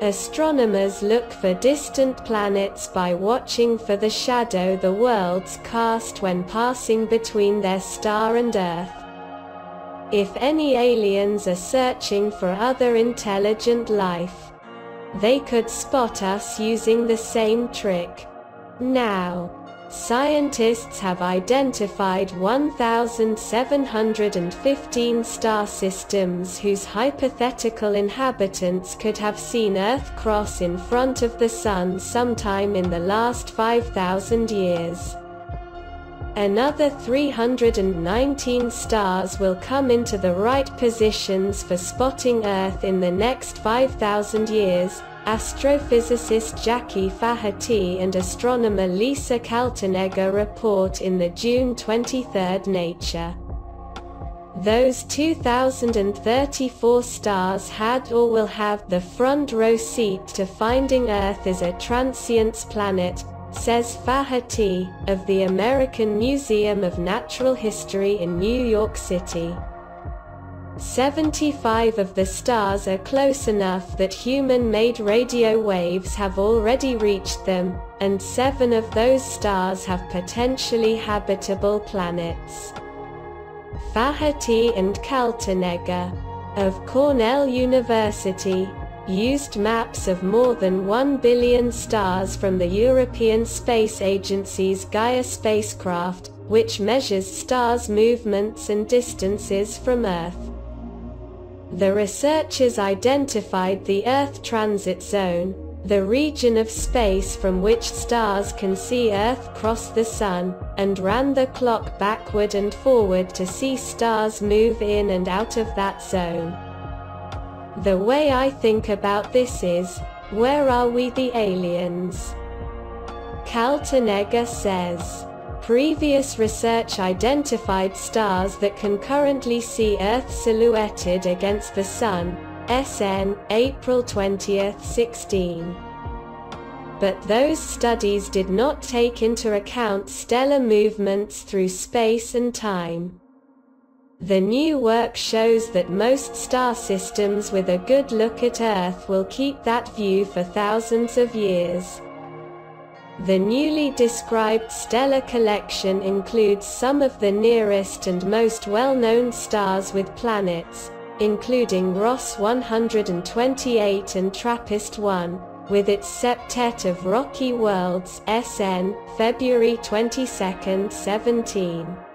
Astronomers look for distant planets by watching for the shadow the worlds cast when passing between their star and Earth. If any aliens are searching for other intelligent life, they could spot us using the same trick. Now, Scientists have identified 1,715 star systems whose hypothetical inhabitants could have seen Earth cross in front of the Sun sometime in the last 5,000 years. Another 319 stars will come into the right positions for spotting Earth in the next 5,000 years, astrophysicist Jackie Faherty and astronomer Lisa Kaltenegger report in the June 23 Nature. Those 2034 stars had or will have the front row seat to finding Earth as a transients planet, says Faherty, of the American Museum of Natural History in New York City. 75 of the stars are close enough that human-made radio waves have already reached them, and seven of those stars have potentially habitable planets. Faherty and Kaltenegger, of Cornell University, used maps of more than 1 billion stars from the European Space Agency's Gaia spacecraft, which measures stars' movements and distances from Earth. The researchers identified the Earth Transit Zone, the region of space from which stars can see Earth cross the Sun, and ran the clock backward and forward to see stars move in and out of that zone. The way I think about this is, where are we the aliens? Kaltenegger says. Previous research identified stars that can currently see Earth silhouetted against the Sun, SN, April 20, 16. But those studies did not take into account stellar movements through space and time. The new work shows that most star systems with a good look at Earth will keep that view for thousands of years. The newly described stellar collection includes some of the nearest and most well-known stars with planets, including Ross 128 and TRAPPIST-1, with its septet of rocky worlds SN, February 22, 17.